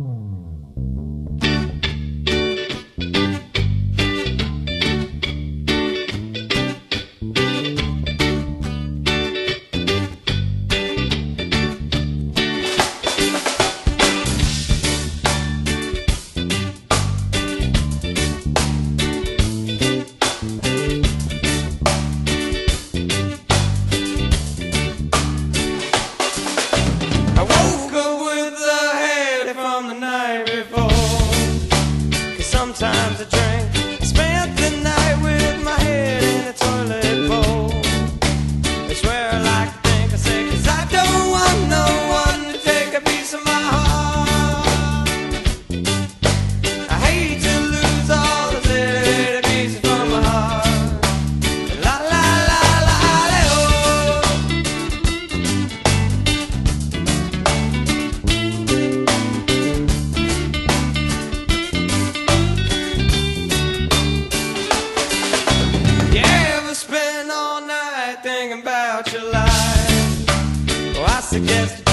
I about your life? Oh, I suggest